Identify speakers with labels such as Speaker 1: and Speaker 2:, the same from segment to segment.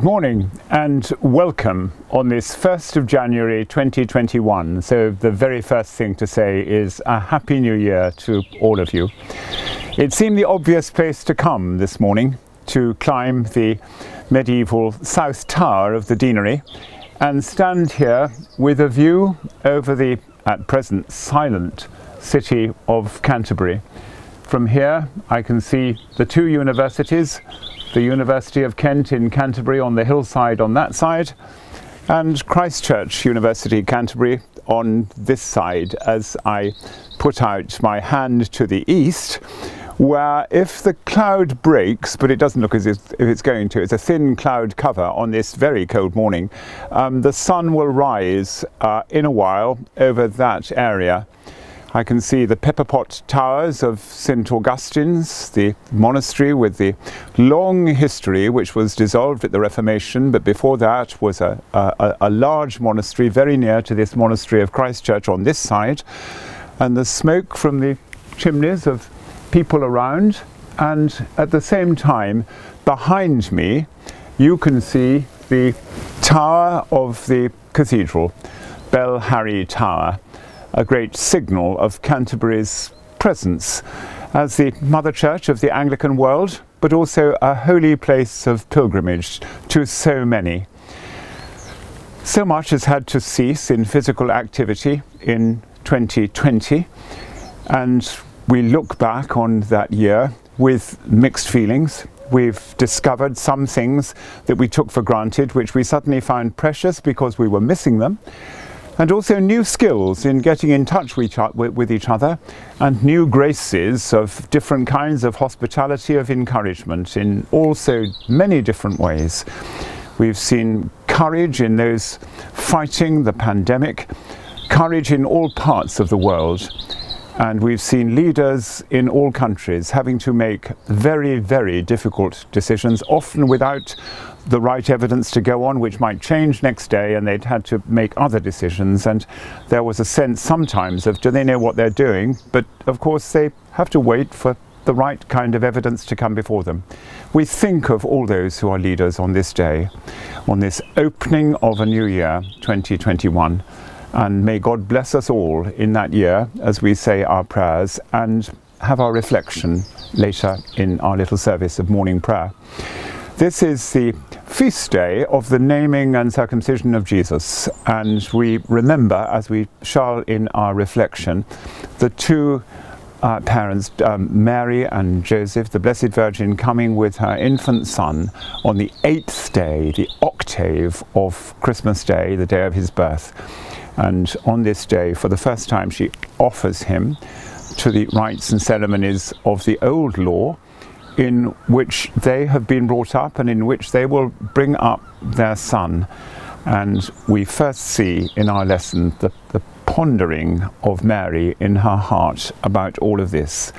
Speaker 1: Good morning and welcome on this 1st of January 2021. So, the very first thing to say is a Happy New Year to all of you. It seemed the obvious place to come this morning to climb the medieval South Tower of the Deanery and stand here with a view over the, at present, silent city of Canterbury. From here, I can see the two universities the University of Kent in Canterbury on the hillside on that side, and Christchurch University Canterbury on this side as I put out my hand to the east where if the cloud breaks, but it doesn't look as if, it's going to, it's a thin cloud cover on this very cold morning, um, the sun will rise uh, in a while over that area. I can see the pepperpot towers of St Augustine's, the monastery with the long history which was dissolved at the Reformation, but before that was a, a, a large monastery very near to this monastery of Christ Church on this side, and the smoke from the chimneys of people around, and at the same time, behind me, you can see the tower of the cathedral, Bell Harry Tower a great signal of Canterbury's presence as the mother church of the Anglican world, but also a holy place of pilgrimage to so many. So much has had to cease in physical activity in 2020, and we look back on that year with mixed feelings. We've discovered some things that we took for granted, which we suddenly found precious because we were missing them and also new skills in getting in touch with each other and new graces of different kinds of hospitality of encouragement in also many different ways. We've seen courage in those fighting the pandemic, courage in all parts of the world, and we've seen leaders in all countries having to make very, very difficult decisions, often without the right evidence to go on, which might change next day, and they'd had to make other decisions. And there was a sense sometimes of do they know what they're doing? But of course, they have to wait for the right kind of evidence to come before them. We think of all those who are leaders on this day, on this opening of a new year, 2021. And may God bless us all in that year as we say our prayers and have our reflection later in our little service of morning prayer. This is the feast day of the naming and circumcision of Jesus, and we remember, as we shall in our reflection, the two uh, parents, um, Mary and Joseph, the Blessed Virgin, coming with her infant son on the eighth day, the octave of Christmas Day, the day of his birth. And on this day, for the first time, she offers him to the rites and ceremonies of the old law in which they have been brought up and in which they will bring up their son. And we first see in our lesson the, the pondering of Mary in her heart about all of this.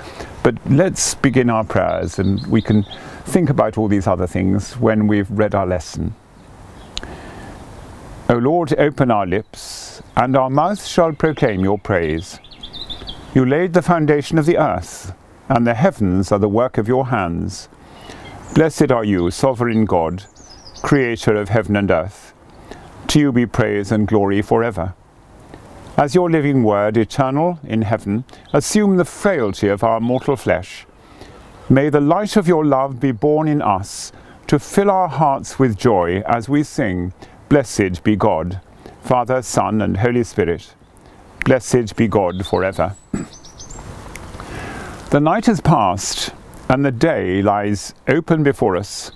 Speaker 1: But let's begin our prayers and we can think about all these other things when we've read our lesson. O Lord, open our lips, and our mouth shall proclaim your praise. You laid the foundation of the earth and the heavens are the work of your hands. Blessed are you, sovereign God, creator of heaven and earth. To you be praise and glory forever. As your living word, eternal in heaven, assume the frailty of our mortal flesh. May the light of your love be born in us to fill our hearts with joy as we sing, Blessed be God, Father, Son, and Holy Spirit. Blessed be God forever. The night has passed and the day lies open before us.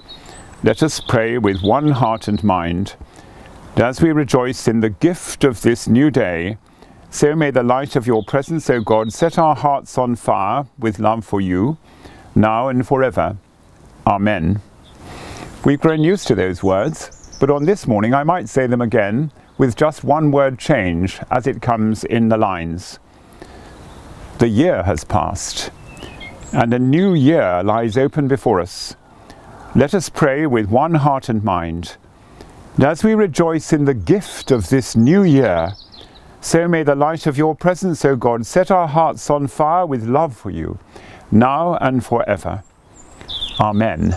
Speaker 1: Let us pray with one heart and mind. As we rejoice in the gift of this new day, so may the light of your presence, O God, set our hearts on fire with love for you, now and forever. Amen. We've grown used to those words, but on this morning I might say them again with just one word change as it comes in the lines. The year has passed and a new year lies open before us. Let us pray with one heart and mind. And as we rejoice in the gift of this new year, so may the light of your presence, O God, set our hearts on fire with love for you, now and forever. Amen.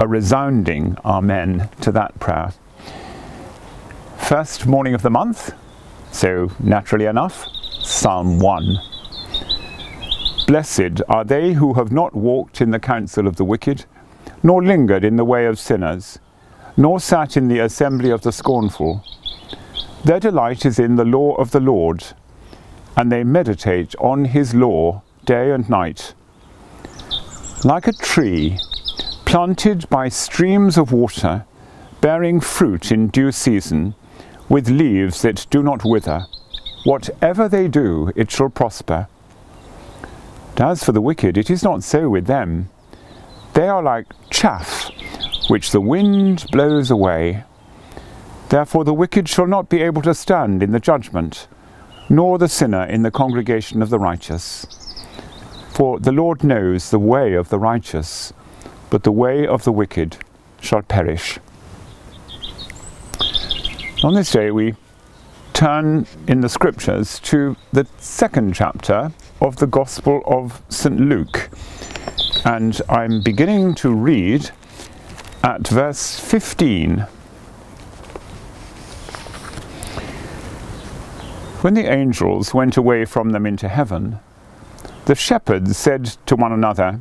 Speaker 1: a resounding Amen to that prayer. First morning of the month, so naturally enough, Psalm 1. Blessed are they who have not walked in the counsel of the wicked, nor lingered in the way of sinners, nor sat in the assembly of the scornful. Their delight is in the law of the Lord, and they meditate on his law day and night. Like a tree planted by streams of water, bearing fruit in due season, with leaves that do not wither, whatever they do, it shall prosper. As for the wicked, it is not so with them. They are like chaff which the wind blows away. Therefore the wicked shall not be able to stand in the judgment, nor the sinner in the congregation of the righteous. For the Lord knows the way of the righteous, but the way of the wicked shall perish. On this day, we turn in the scriptures to the second chapter of the Gospel of St. Luke. And I'm beginning to read at verse 15. When the angels went away from them into heaven, the shepherds said to one another,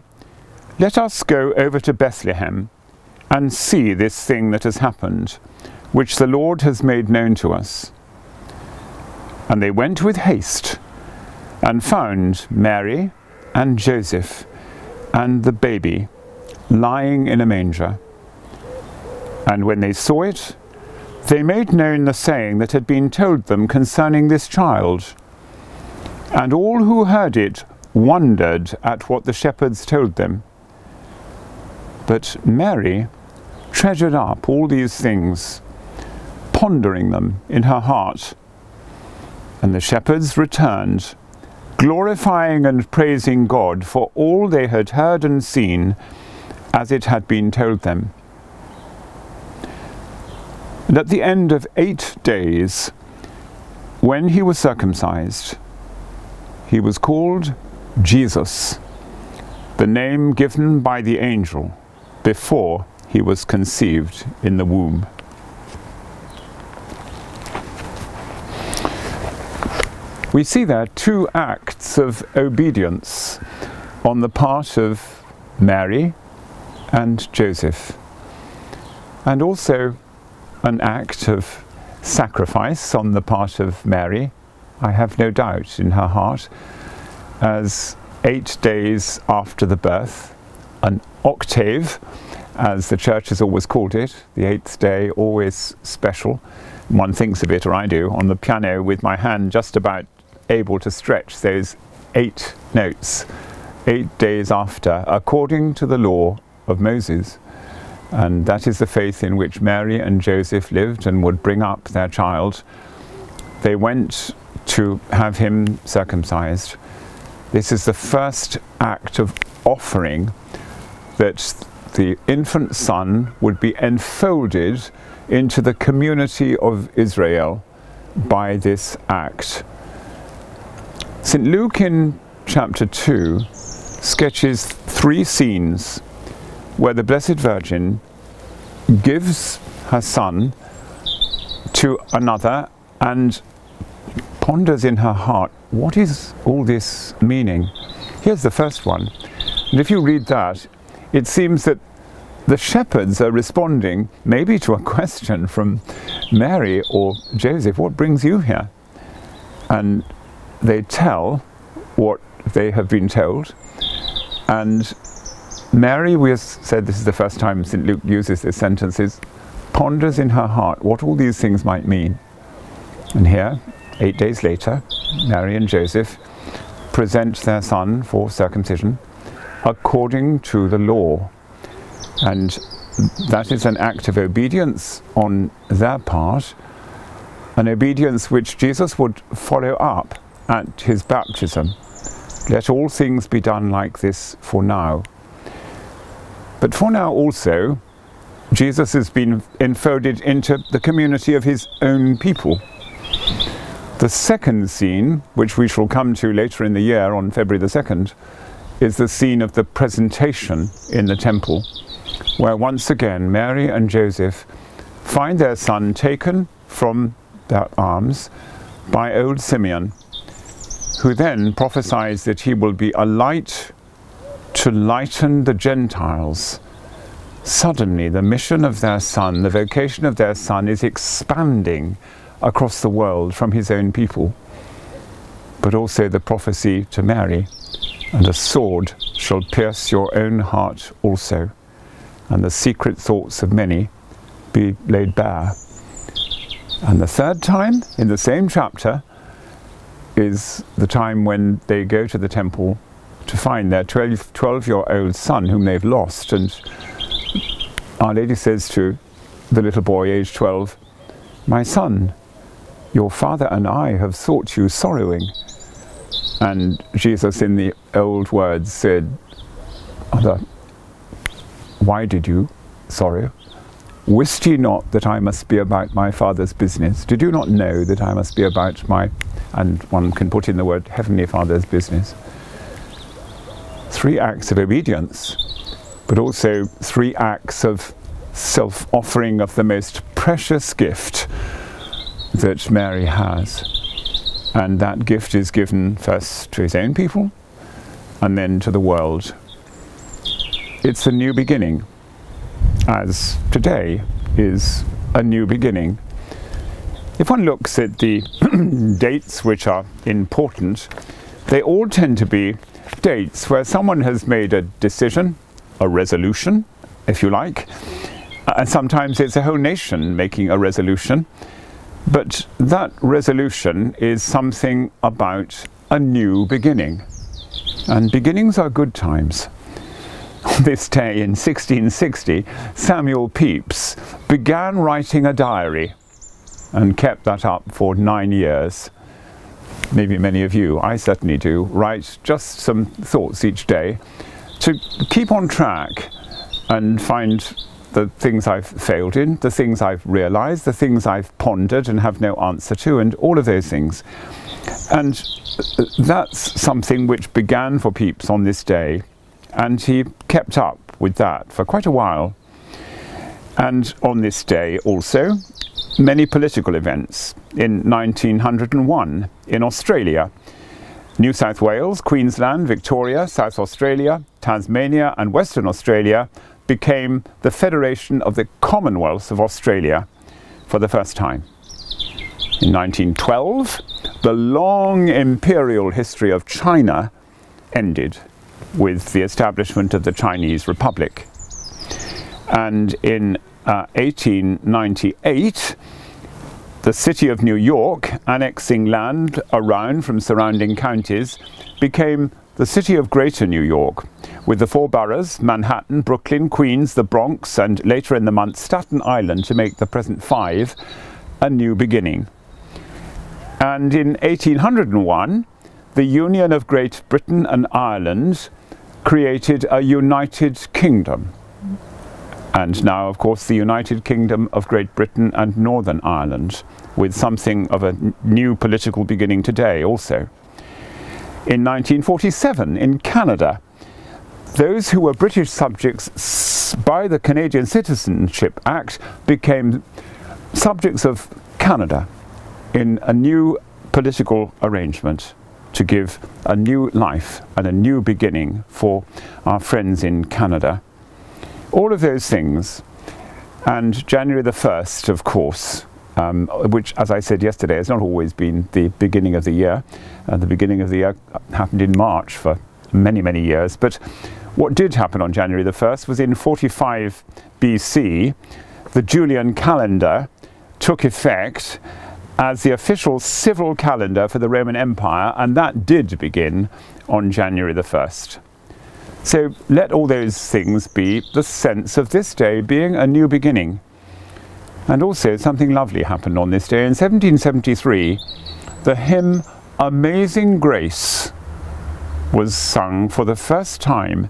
Speaker 1: Let us go over to Bethlehem and see this thing that has happened, which the Lord has made known to us. And they went with haste and found Mary and Joseph and the baby lying in a manger. And when they saw it, they made known the saying that had been told them concerning this child. And all who heard it wondered at what the shepherds told them. But Mary treasured up all these things, pondering them in her heart. And the shepherds returned, glorifying and praising God for all they had heard and seen, as it had been told them. And at the end of eight days, when he was circumcised, he was called Jesus, the name given by the angel before he was conceived in the womb. We see there two acts of obedience on the part of Mary and Joseph, and also an act of sacrifice on the part of Mary, I have no doubt in her heart, as eight days after the birth, an octave, as the church has always called it, the eighth day, always special. One thinks of it, or I do, on the piano with my hand just about able to stretch those eight notes, eight days after, according to the law of Moses. And that is the faith in which Mary and Joseph lived and would bring up their child. They went to have him circumcised. This is the first act of offering that the infant son would be enfolded into the community of Israel by this act. St. Luke in chapter 2 sketches three scenes where the Blessed Virgin gives her son to another and ponders in her heart, what is all this meaning? Here's the first one. And if you read that, it seems that the shepherds are responding maybe to a question from Mary or Joseph, what brings you here? And they tell what they have been told, and Mary, we have said this is the first time St. Luke uses this sentence, is ponders in her heart what all these things might mean. And here, eight days later, Mary and Joseph present their son for circumcision according to the law. And that is an act of obedience on their part, an obedience which Jesus would follow up at his baptism. Let all things be done like this for now. But for now also, Jesus has been enfolded into the community of his own people. The second scene, which we shall come to later in the year on February the 2nd, is the scene of the presentation in the temple. where once again Mary and Joseph find their son taken from their arms by old Simeon, who then prophesies that he will be a light to lighten the Gentiles. Suddenly, the mission of their son, the vocation of their son, is expanding across the world from his own people. But also the prophecy to Mary, and a sword shall pierce your own heart also, and the secret thoughts of many be laid bare. And the third time, in the same chapter, is the time when they go to the temple to find their 12, 12 year old son whom they've lost. And Our Lady says to the little boy, aged 12, My son, your father and I have sought you sorrowing. And Jesus, in the old words, said, why did you sorrow? Wist ye not that I must be about my Father's business? Did you not know that I must be about my, and one can put in the word Heavenly Father's business? Three acts of obedience, but also three acts of self offering of the most precious gift that Mary has. And that gift is given first to his own people and then to the world. It's a new beginning as today is a new beginning. If one looks at the dates which are important, they all tend to be dates where someone has made a decision, a resolution, if you like, uh, and sometimes it's a whole nation making a resolution. But that resolution is something about a new beginning. And beginnings are good times this day in 1660, Samuel Pepys began writing a diary and kept that up for nine years. Maybe many of you, I certainly do, write just some thoughts each day to keep on track and find the things I've failed in, the things I've realized, the things I've pondered and have no answer to, and all of those things. And that's something which began for Pepys on this day and he kept up with that for quite a while. And on this day also, many political events. In 1901, in Australia, New South Wales, Queensland, Victoria, South Australia, Tasmania, and Western Australia became the Federation of the Commonwealth of Australia for the first time. In 1912, the long imperial history of China ended with the establishment of the Chinese Republic. And in uh, 1898, the city of New York, annexing land around from surrounding counties, became the city of Greater New York, with the four boroughs, Manhattan, Brooklyn, Queens, the Bronx, and later in the month Staten Island to make the present five, a new beginning. And in 1801, the Union of Great Britain and Ireland created a united kingdom. And now, of course, the United Kingdom of Great Britain and Northern Ireland, with something of a new political beginning today also. In 1947, in Canada, those who were British subjects by the Canadian Citizenship Act became subjects of Canada in a new political arrangement to give a new life and a new beginning for our friends in Canada. All of those things, and January the 1st, of course, um, which, as I said yesterday, has not always been the beginning of the year. Uh, the beginning of the year happened in March for many, many years. But what did happen on January the 1st was in 45 BC, the Julian calendar took effect as the official civil calendar for the Roman Empire, and that did begin on January the 1st. So let all those things be the sense of this day being a new beginning. And also, something lovely happened on this day. In 1773, the hymn Amazing Grace was sung for the first time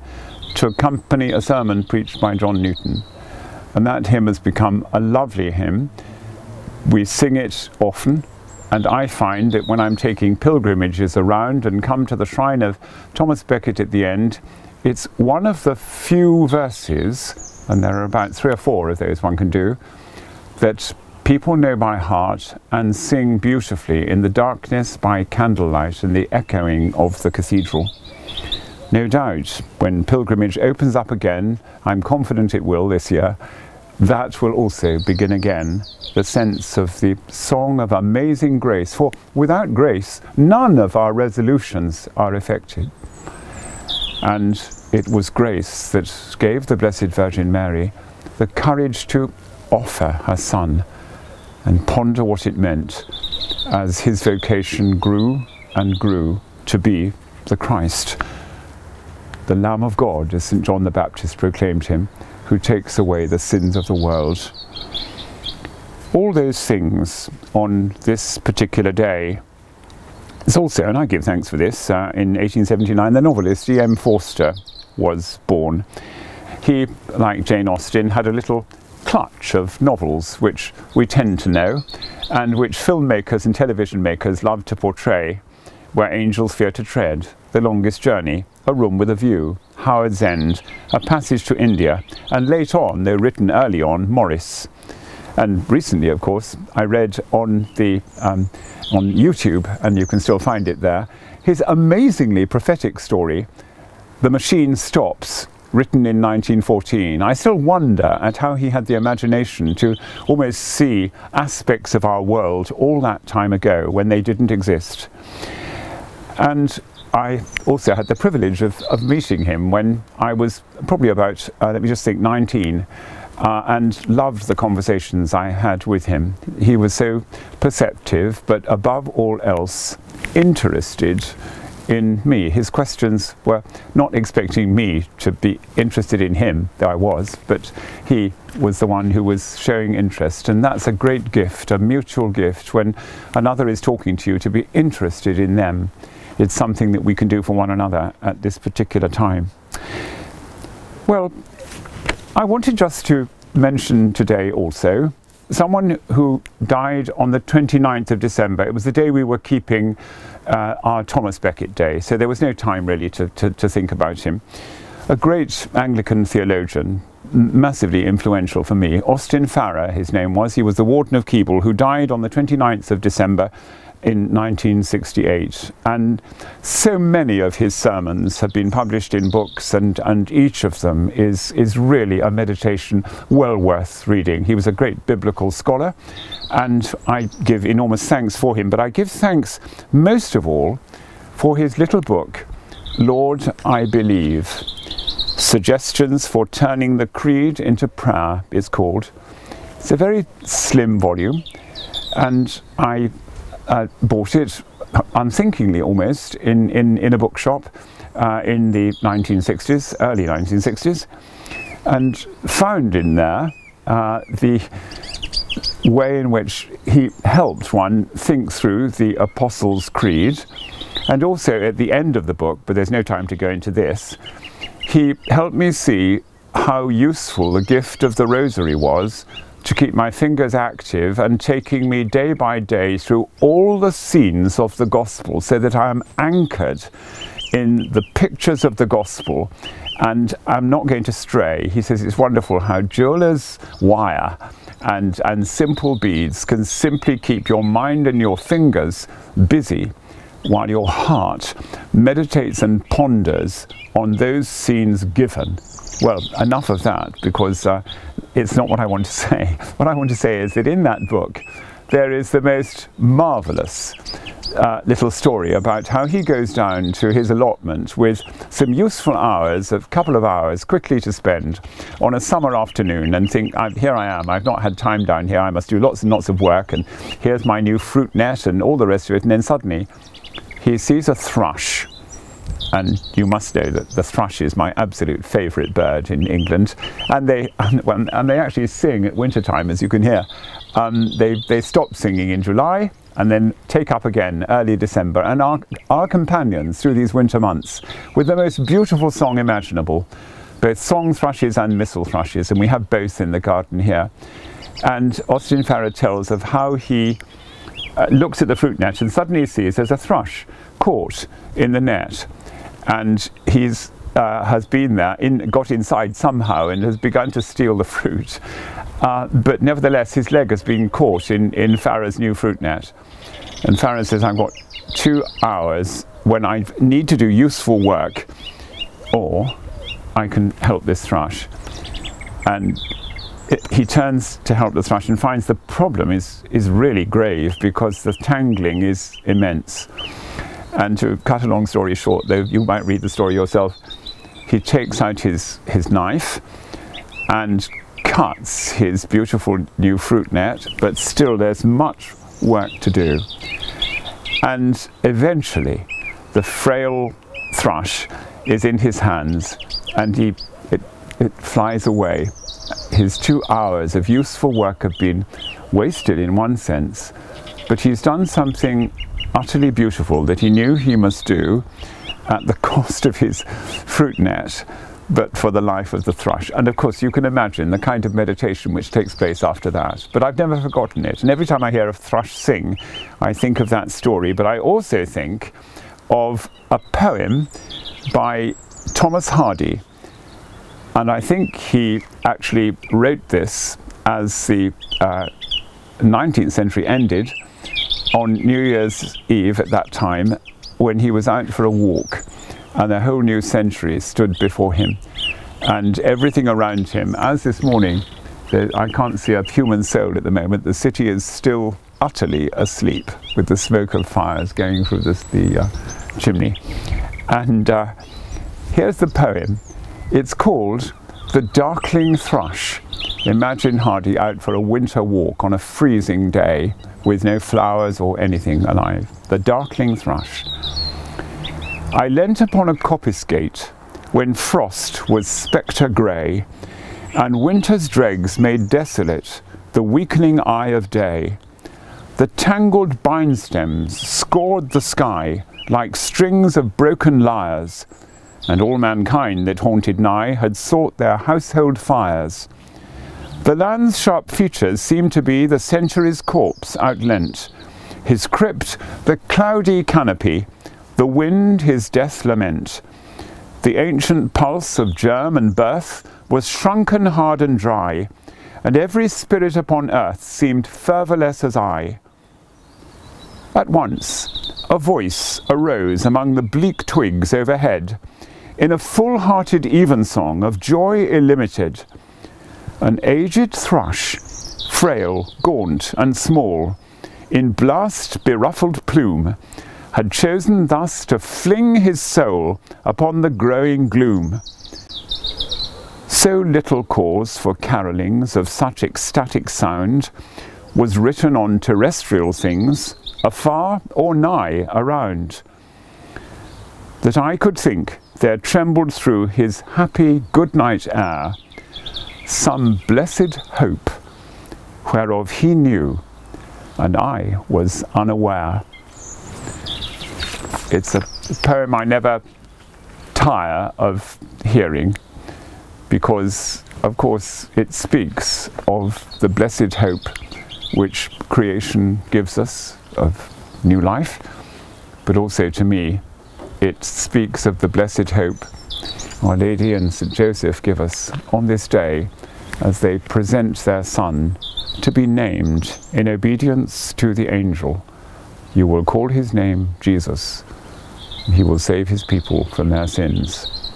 Speaker 1: to accompany a sermon preached by John Newton. And that hymn has become a lovely hymn. We sing it often, and I find that when I'm taking pilgrimages around and come to the shrine of Thomas Becket at the end, it's one of the few verses and there are about three or four of those one can do, that people know by heart and sing beautifully in the darkness by candlelight and the echoing of the cathedral. No doubt, when pilgrimage opens up again, I'm confident it will this year, that will also begin again the sense of the song of amazing grace. For without grace, none of our resolutions are effective. And it was grace that gave the Blessed Virgin Mary the courage to offer her son and ponder what it meant as his vocation grew and grew to be the Christ, the Lamb of God, as St. John the Baptist proclaimed him, who takes away the sins of the world. All those things on this particular day. It's also, and I give thanks for this, uh, in 1879 the novelist E.M. Forster was born. He, like Jane Austen, had a little clutch of novels which we tend to know and which filmmakers and television makers love to portray Where Angels Fear to Tread, The Longest Journey, A Room with a View, Howard's End, A Passage to India, and late on, though written early on, Morris. And recently, of course, I read on the um, on YouTube, and you can still find it there, his amazingly prophetic story, "The Machine Stops," written in 1914. I still wonder at how he had the imagination to almost see aspects of our world all that time ago when they didn't exist. And I also had the privilege of, of meeting him when I was probably about, uh, let me just think, 19. Uh, and loved the conversations I had with him. He was so perceptive, but above all else, interested in me. His questions were not expecting me to be interested in him, though I was, but he was the one who was showing interest. And that's a great gift, a mutual gift, when another is talking to you to be interested in them. It's something that we can do for one another at this particular time. Well, I wanted just to mention today also someone who died on the 29th of December. It was the day we were keeping uh, our Thomas Becket Day, so there was no time really to, to, to think about him. A great Anglican theologian, massively influential for me. Austin Farrer, his name was. He was the Warden of Keble, who died on the 29th of December in 1968. And so many of his sermons have been published in books, and, and each of them is, is really a meditation well worth reading. He was a great biblical scholar, and I give enormous thanks for him. But I give thanks most of all for his little book, Lord, I Believe. Suggestions for Turning the Creed into Prayer is called. It's a very slim volume, and I uh, bought it unthinkingly almost in, in, in a bookshop uh, in the 1960s, early 1960s, and found in there uh, the way in which he helped one think through the Apostles' Creed. And also at the end of the book, but there's no time to go into this, he helped me see how useful the gift of the Rosary was to keep my fingers active and taking me day by day through all the scenes of the gospel so that I am anchored in the pictures of the gospel and I'm not going to stray. He says it's wonderful how jeweler's wire and, and simple beads can simply keep your mind and your fingers busy while your heart meditates and ponders on those scenes given. Well, enough of that because uh, it's not what I want to say. What I want to say is that in that book, there is the most marvelous uh, little story about how he goes down to his allotment with some useful hours, a couple of hours quickly to spend on a summer afternoon and think, here I am, I've not had time down here, I must do lots and lots of work, and here's my new fruit net and all the rest of it. And then suddenly he sees a thrush and you must know that the thrush is my absolute favourite bird in England, and they and, and they actually sing at winter time, as you can hear. Um, they they stop singing in July and then take up again early December, and our our companions through these winter months with the most beautiful song imaginable, both song thrushes and missel thrushes, and we have both in the garden here. And Austin Farrer tells of how he uh, looks at the fruit net and suddenly sees there's a thrush caught in the net and he's uh, has been there, in, got inside somehow, and has begun to steal the fruit. Uh, but nevertheless, his leg has been caught in, in Farrer's new fruit net. And Pharaoh says, I've got two hours when I need to do useful work, or I can help this thrush. And it, he turns to help the thrush and finds the problem is, is really grave because the tangling is immense. And to cut a long story short, though you might read the story yourself, he takes out his, his knife and cuts his beautiful new fruit net, but still there's much work to do. And eventually, the frail thrush is in his hands and he, it, it flies away. His two hours of useful work have been wasted in one sense, but he's done something utterly beautiful that he knew he must do at the cost of his fruit net, but for the life of the thrush. And of course, you can imagine the kind of meditation which takes place after that. But I've never forgotten it. And every time I hear a thrush sing, I think of that story. But I also think of a poem by Thomas Hardy. And I think he actually wrote this as the uh, 19th century ended on New Year's Eve at that time when he was out for a walk and a whole new century stood before him. And everything around him as this morning I can't see a human soul at the moment the city is still utterly asleep with the smoke of fires going through this, the uh, chimney. And uh, here's the poem. It's called the darkling thrush imagine Hardy out for a winter walk on a freezing day with no flowers or anything alive. The darkling thrush. I leant upon a coppice gate when frost was spectre grey, and winter's dregs made desolate the weakening eye of day. The tangled bine stems scored the sky like strings of broken lyres, and all mankind that haunted nigh had sought their household fires. The land's sharp features seemed to be the century's corpse outlent, his crypt the cloudy canopy, the wind his death lament. The ancient pulse of germ and birth was shrunken hard and dry, and every spirit upon earth seemed fervorless as I. At once a voice arose among the bleak twigs overhead, in a full-hearted evensong of joy illimited, an aged thrush, frail, gaunt, and small, in blast beruffled plume, had chosen thus to fling his soul upon the growing gloom. So little cause for carolings of such ecstatic sound was written on terrestrial things, afar or nigh around, that I could think there trembled through his happy good night air some blessed hope whereof he knew and I was unaware. It's a poem I never tire of hearing because, of course, it speaks of the blessed hope which creation gives us of new life, but also to me, it speaks of the blessed hope our Lady and St. Joseph give us on this day as they present their Son to be named in obedience to the angel. You will call his name Jesus. He will save his people from their sins.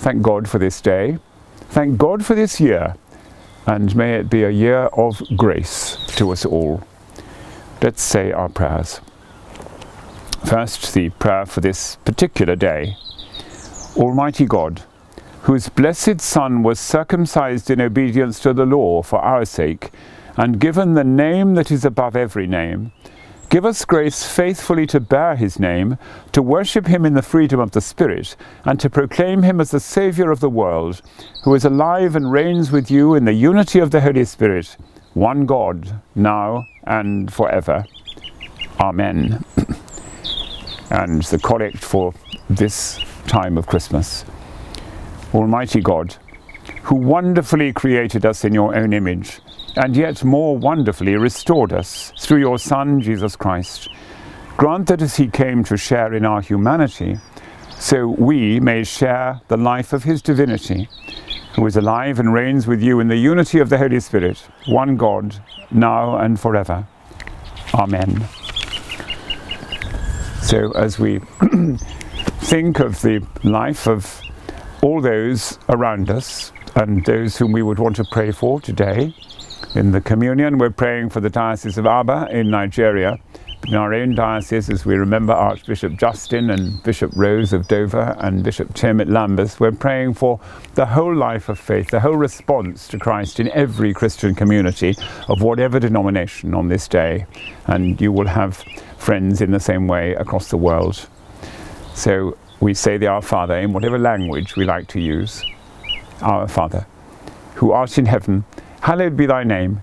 Speaker 1: Thank God for this day. Thank God for this year. And may it be a year of grace to us all. Let's say our prayers. First, the prayer for this particular day. Almighty God, whose blessed Son was circumcised in obedience to the law for our sake, and given the name that is above every name, give us grace faithfully to bear his name, to worship him in the freedom of the Spirit, and to proclaim him as the Saviour of the world, who is alive and reigns with you in the unity of the Holy Spirit, one God, now and forever. Amen. and the collect for this time of Christmas. Almighty God, who wonderfully created us in your own image, and yet more wonderfully restored us through your Son, Jesus Christ, grant that as he came to share in our humanity, so we may share the life of his divinity, who is alive and reigns with you in the unity of the Holy Spirit, one God, now and forever. Amen. So, as we think of the life of all those around us and those whom we would want to pray for today, in the communion, we're praying for the Diocese of Aba in Nigeria in our own diocese, as we remember Archbishop Justin and Bishop Rose of Dover and Bishop Tim at Lambeth, we're praying for the whole life of faith, the whole response to Christ in every Christian community of whatever denomination on this day. And you will have friends in the same way across the world. So we say the Our Father in whatever language we like to use. Our Father, who art in heaven, hallowed be thy name.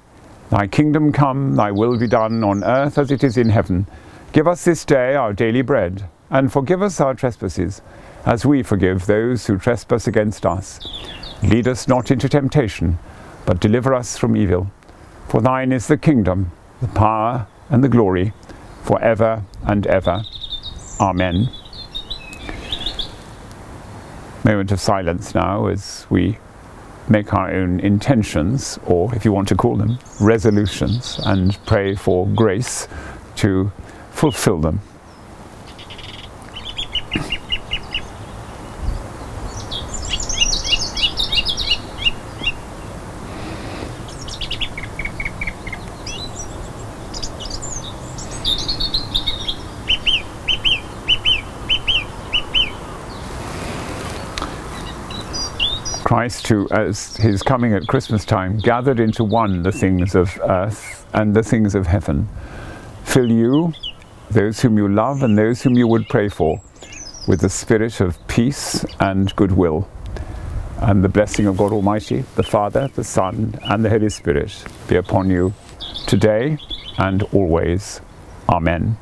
Speaker 1: Thy kingdom come, thy will be done on earth as it is in heaven. Give us this day our daily bread, and forgive us our trespasses, as we forgive those who trespass against us. Lead us not into temptation, but deliver us from evil. For thine is the kingdom, the power, and the glory, for ever and ever. Amen. Moment of silence now as we make our own intentions, or if you want to call them, resolutions, and pray for grace to fulfill them. Christ, who, as his coming at Christmas time, gathered into one the things of earth and the things of heaven, fill you, those whom you love, and those whom you would pray for, with the spirit of peace and goodwill. And the blessing of God Almighty, the Father, the Son, and the Holy Spirit be upon you today and always. Amen.